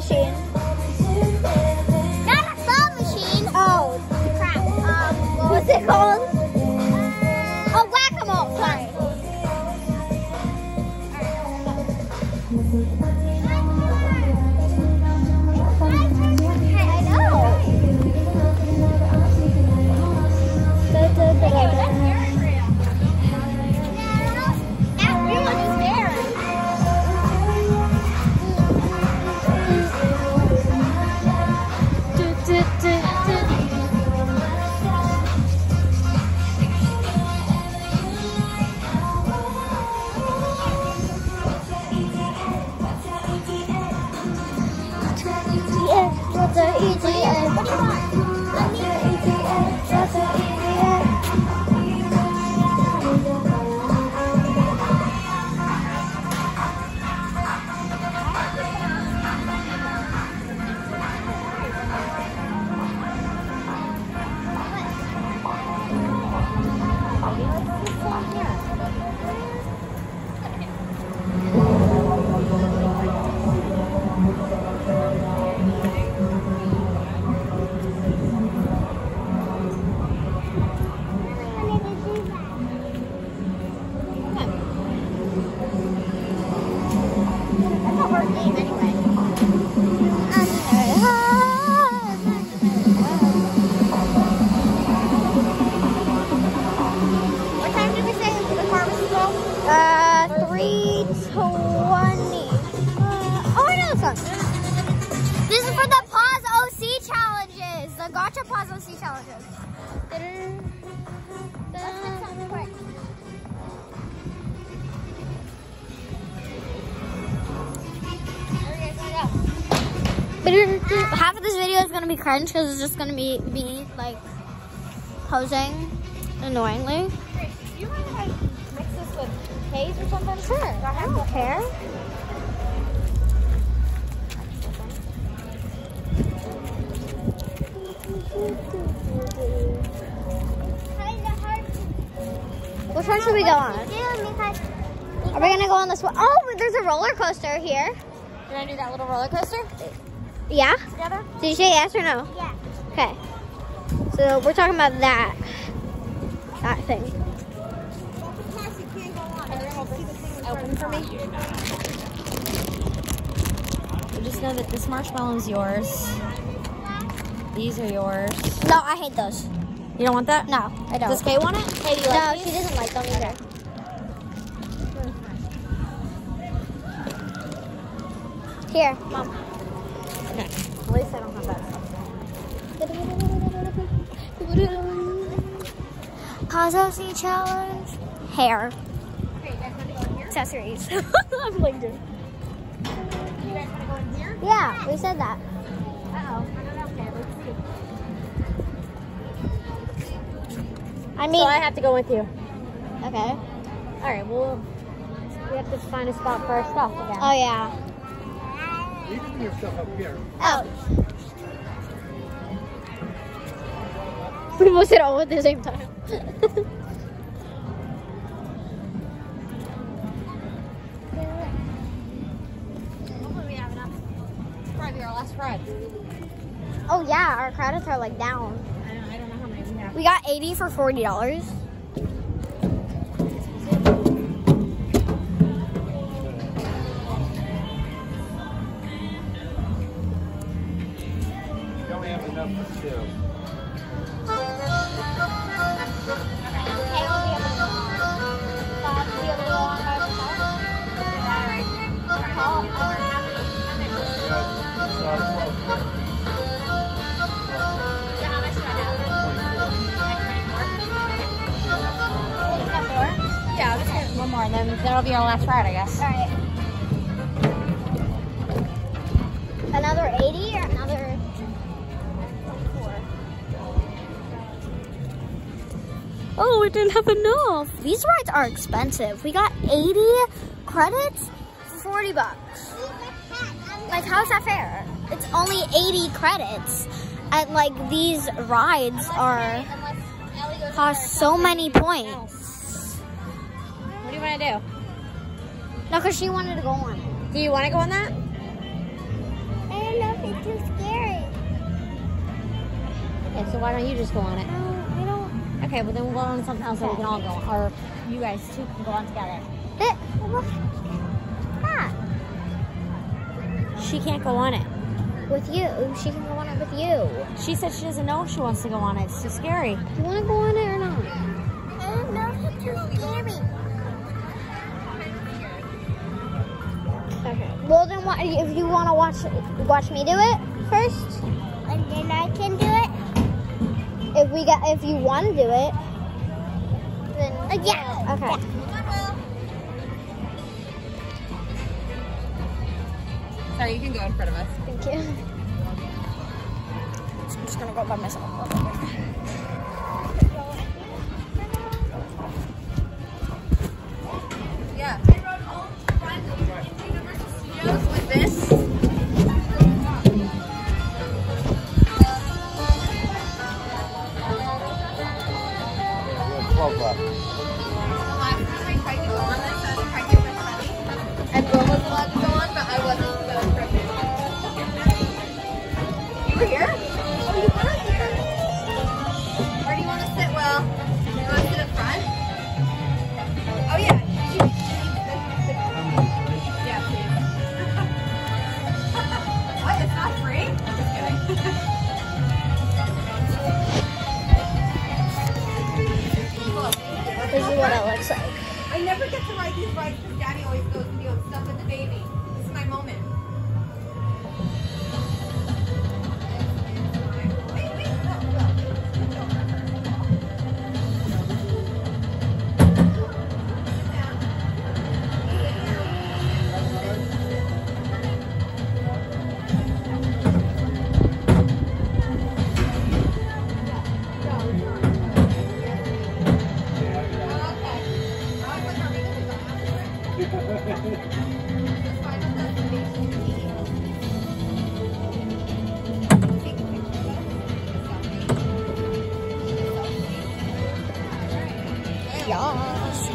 at That's Pause Let's get some quick. Half of this video is gonna be cringe because it's just gonna be me like posing annoyingly. Do you mind if I mix this with haze or something? Sure, I don't care. Which one should we go on? Are we gonna go on this one? Oh, there's a roller coaster here. You I do that little roller coaster Yeah? Did you say yes or no? Yeah. Okay. So we're talking about that. That thing. Open for me. Just know that this marshmallow is yours. These are yours. No, I hate those. You don't want that? No, I don't. Does Kay want it? Kay, do you no, like she doesn't like them either. Here, mom. Okay. At least I don't have that stuff. Pause challenge. Hair. Accessories. I'm like, dude. You guys want to go in here? Yeah, we said that. Uh-oh. I I mean, So I have to go with you. okay. All right, well, we have to find a spot for our stuff again. Oh, yeah. Leaving your stuff up here. Oh. We both said all at the same time. Hopefully we have enough. Probably our last ride. Oh yeah, our credits are like down. I don't, I don't know how many we have. We got 80 for $40. We have enough for two. And then that'll be our last ride, I guess. Alright. Another 80 or another 24? Oh, we didn't have enough. These rides are expensive. We got 80 credits for 40 bucks. Like, how's that fair? It's only 80 credits. And, like, these rides are cost so many points. What do you want to do? No, because she wanted to go on. It. Do you want to go on that? I don't know if it's too scary. Okay, so why don't you just go on it? No, I don't. Okay, well then we'll go on something else that we can all go on. Or you guys two can go on together. It, look. Ah, She can't go on it. with you. She can go on it with you. She said she doesn't know if she wants to go on it. It's too scary. Do you want to go on it or not? I don't know if it's too scary. Well, then what, if you want to watch watch me do it first, and then I can do it. If we got, if you want to do it, then uh, yeah. Okay. Sorry, you can go in front of us. Thank you. I'm just gonna go by myself. Yeah. This.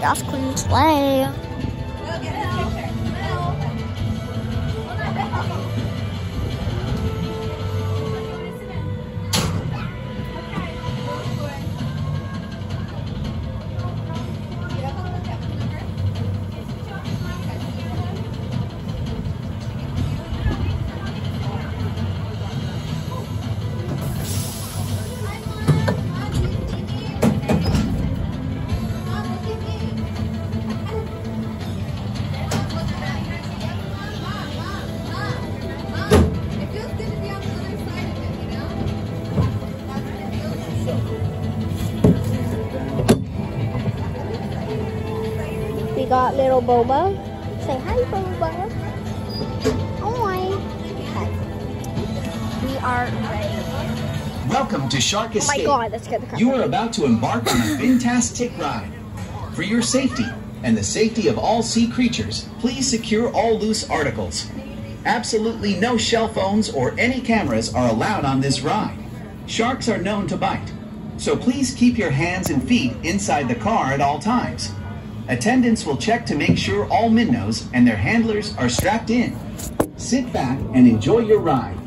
Yes, yes, Queen got little Boba. Say hi, Boba. Hi. Okay. We are ready. Welcome to Shark Oh my Escape. god, that scared the crap You are about to embark on a fantastic ride. For your safety and the safety of all sea creatures, please secure all loose articles. Absolutely no shell phones or any cameras are allowed on this ride. Sharks are known to bite, so please keep your hands and feet inside the car at all times. Attendants will check to make sure all minnows and their handlers are strapped in. Sit back and enjoy your ride.